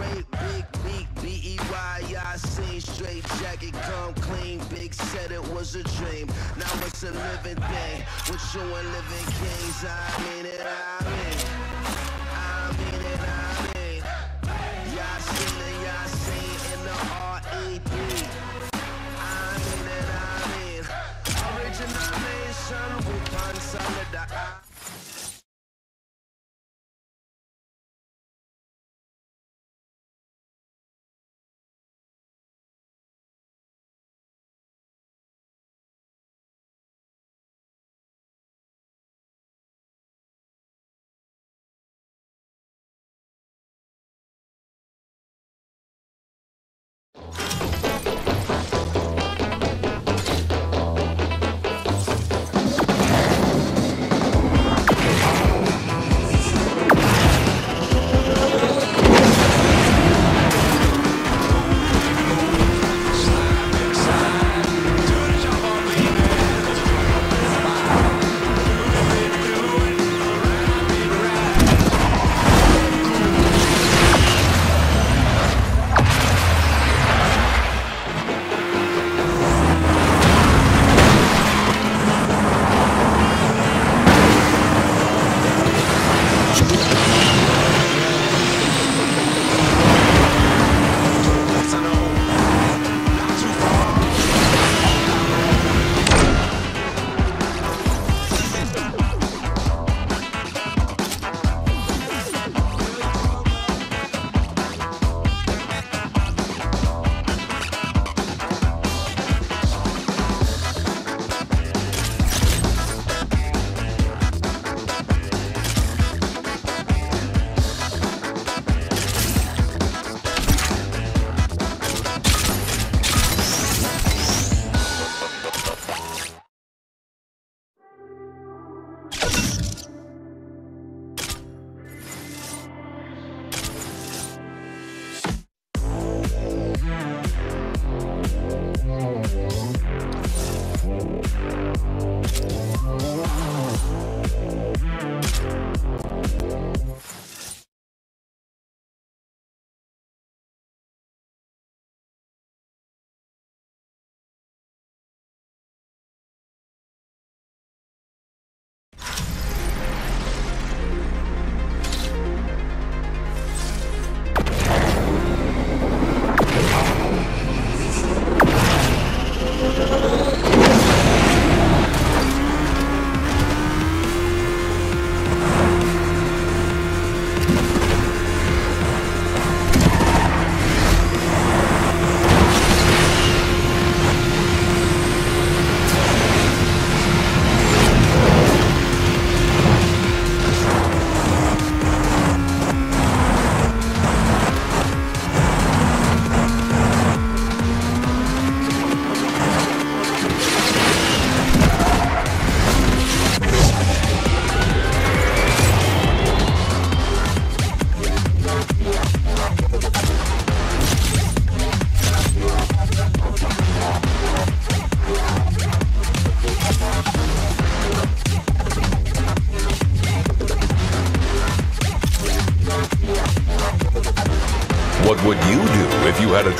great, big beat, B-E-Y, I seen straight jacket, come clean, big said it was a dream. Now it's a living thing, with you and living kings, I mean it, I mean. I mean it, I mean. Y'all seen it, in the R.E.D. I mean it, I mean. Original nation, we consolidate. What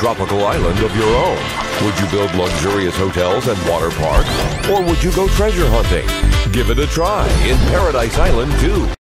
tropical island of your own? Would you build luxurious hotels and water parks? Or would you go treasure hunting? Give it a try in Paradise Island 2.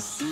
see.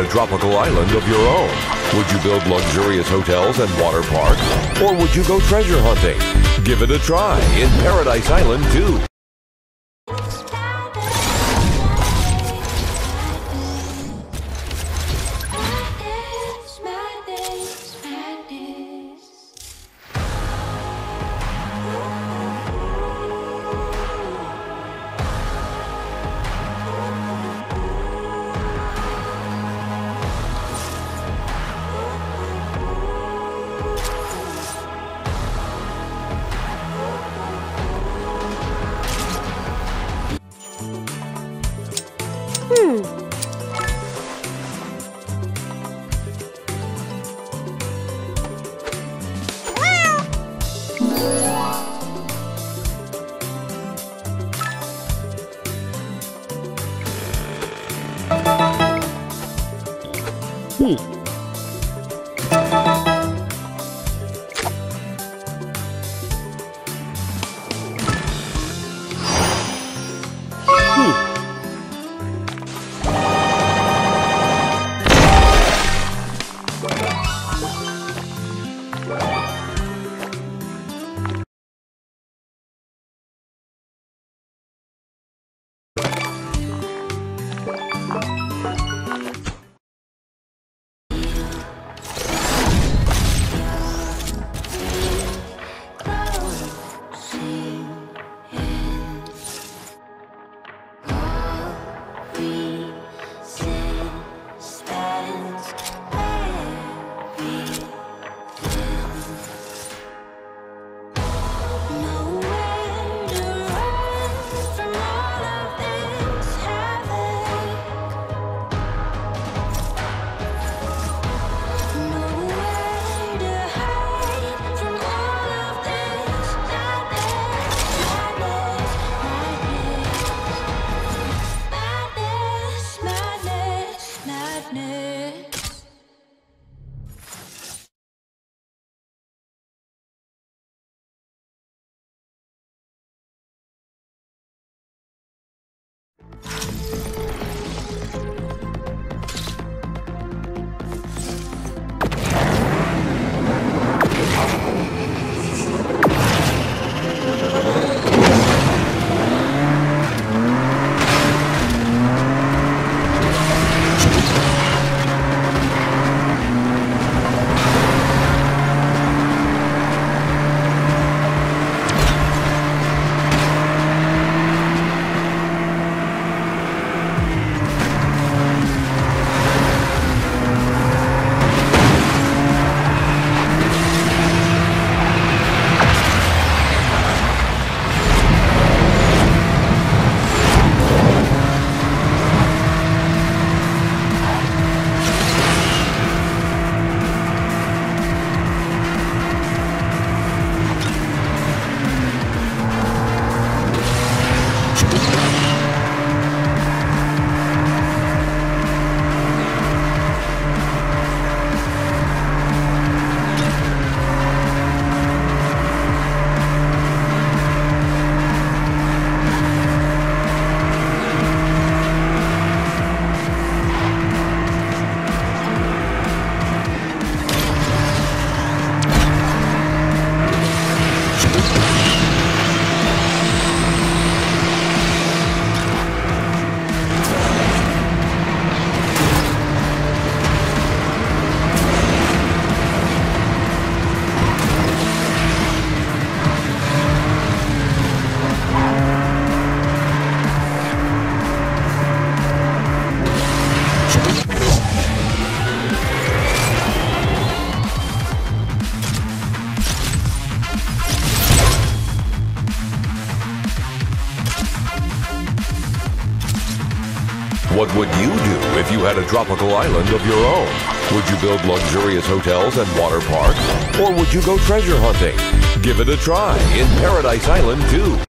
A tropical island of your own? Would you build luxurious hotels and water parks? Or would you go treasure hunting? Give it a try in Paradise Island 2. Madness, tropical island of your own? Would you build luxurious hotels and water parks? Or would you go treasure hunting? Give it a try in Paradise Island 2.